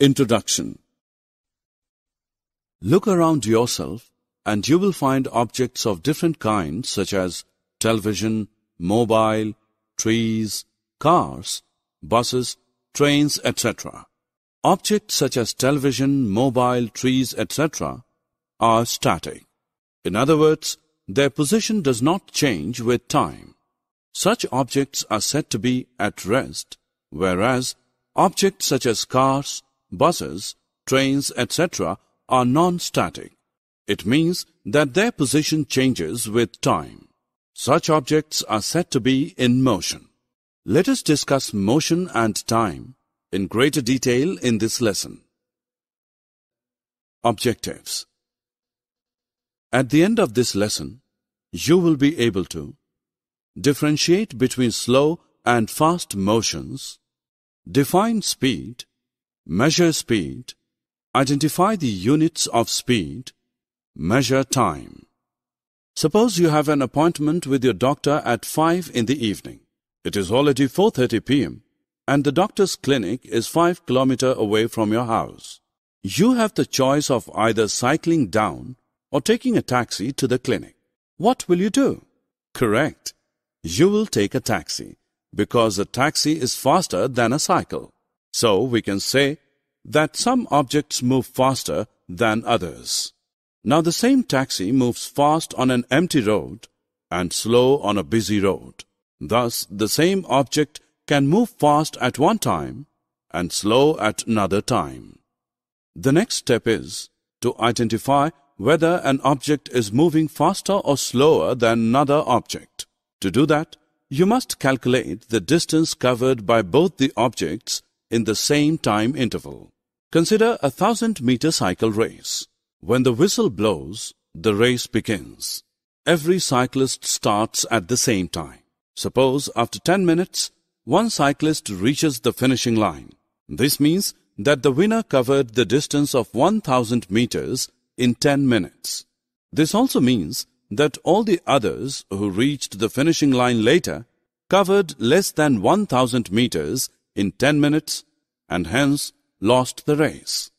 Introduction Look around yourself and you will find objects of different kinds such as television, mobile, trees, cars, buses, trains, etc. Objects such as television, mobile, trees, etc. are static. In other words, their position does not change with time. Such objects are said to be at rest, whereas objects such as cars, buses, trains, etc. are non-static. It means that their position changes with time. Such objects are said to be in motion. Let us discuss motion and time in greater detail in this lesson. Objectives At the end of this lesson, you will be able to differentiate between slow and fast motions, define speed, measure speed, identify the units of speed, measure time. Suppose you have an appointment with your doctor at 5 in the evening. It is already 4.30 p.m. and the doctor's clinic is 5 kilometers away from your house. You have the choice of either cycling down or taking a taxi to the clinic. What will you do? Correct. You will take a taxi because a taxi is faster than a cycle. So we can say that some objects move faster than others. Now the same taxi moves fast on an empty road and slow on a busy road. Thus, the same object can move fast at one time and slow at another time. The next step is to identify whether an object is moving faster or slower than another object. To do that, you must calculate the distance covered by both the objects in the same time interval. Consider a thousand meter cycle race. When the whistle blows, the race begins. Every cyclist starts at the same time. Suppose after 10 minutes, one cyclist reaches the finishing line. This means that the winner covered the distance of 1000 meters in 10 minutes. This also means that all the others who reached the finishing line later covered less than 1000 meters in 10 minutes and hence lost the race.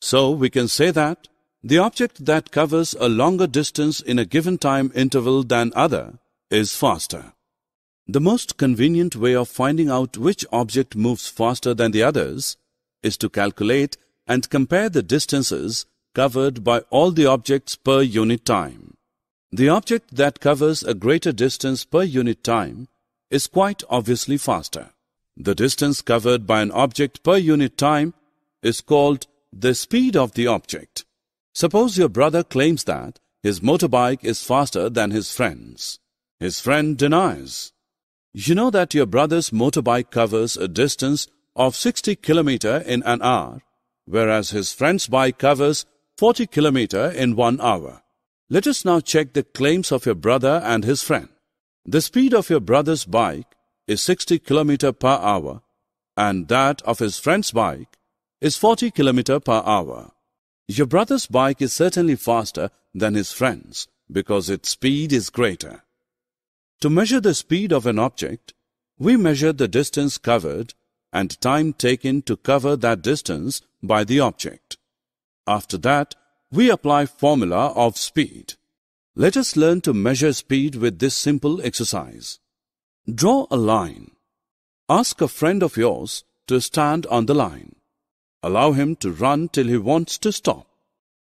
So we can say that the object that covers a longer distance in a given time interval than other is faster. The most convenient way of finding out which object moves faster than the others is to calculate and compare the distances covered by all the objects per unit time. The object that covers a greater distance per unit time is quite obviously faster. The distance covered by an object per unit time is called the speed of the object. Suppose your brother claims that his motorbike is faster than his friend's. His friend denies. You know that your brother's motorbike covers a distance of 60 km in an hour, whereas his friend's bike covers 40 km in one hour. Let us now check the claims of your brother and his friend. The speed of your brother's bike is 60 km per hour, and that of his friend's bike is 40 km per hour. Your brother's bike is certainly faster than his friend's because its speed is greater. To measure the speed of an object, we measure the distance covered and time taken to cover that distance by the object. After that, we apply formula of speed. Let us learn to measure speed with this simple exercise. Draw a line. Ask a friend of yours to stand on the line. Allow him to run till he wants to stop.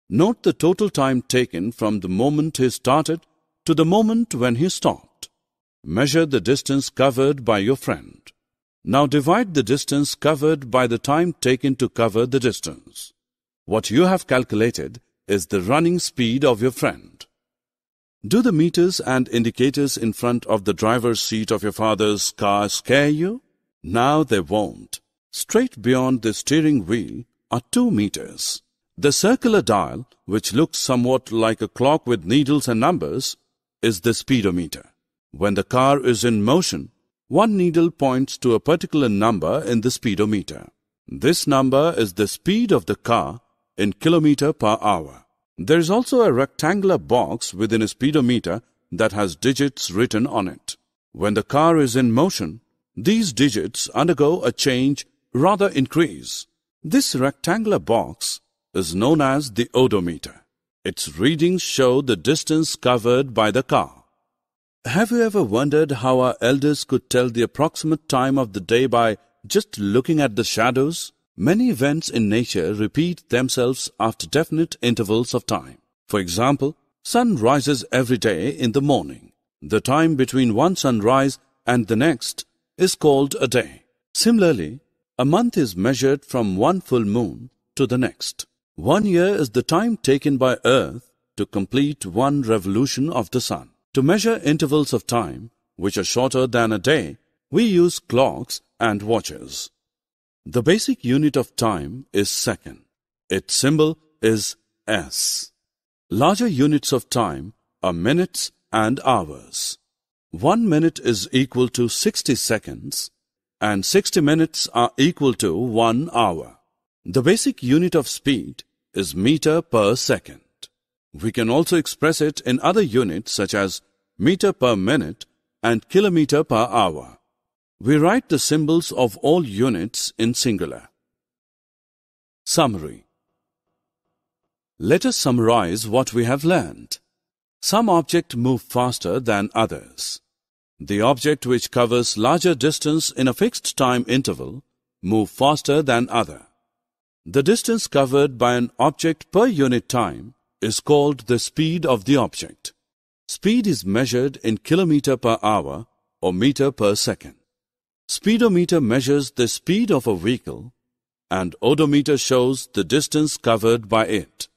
Note the total time taken from the moment he started to the moment when he stopped. Measure the distance covered by your friend. Now divide the distance covered by the time taken to cover the distance. What you have calculated is the running speed of your friend. Do the meters and indicators in front of the driver's seat of your father's car scare you? Now they won't. Straight beyond the steering wheel are two meters. The circular dial, which looks somewhat like a clock with needles and numbers, is the speedometer. When the car is in motion, one needle points to a particular number in the speedometer. This number is the speed of the car in kilometer per hour. There is also a rectangular box within a speedometer that has digits written on it. When the car is in motion, these digits undergo a change rather increase. This rectangular box is known as the odometer. Its readings show the distance covered by the car. Have you ever wondered how our elders could tell the approximate time of the day by just looking at the shadows? Many events in nature repeat themselves after definite intervals of time. For example, sun rises every day in the morning. The time between one sunrise and the next is called a day. Similarly, a month is measured from one full moon to the next. One year is the time taken by Earth to complete one revolution of the Sun. To measure intervals of time, which are shorter than a day, we use clocks and watches. The basic unit of time is second. Its symbol is S. Larger units of time are minutes and hours. One minute is equal to 60 seconds and 60 minutes are equal to one hour. The basic unit of speed is meter per second. We can also express it in other units such as meter per minute and kilometer per hour. We write the symbols of all units in singular. Summary Let us summarize what we have learned. Some objects move faster than others. The object which covers larger distance in a fixed time interval move faster than other. The distance covered by an object per unit time is called the speed of the object. Speed is measured in kilometer per hour or meter per second. Speedometer measures the speed of a vehicle and odometer shows the distance covered by it.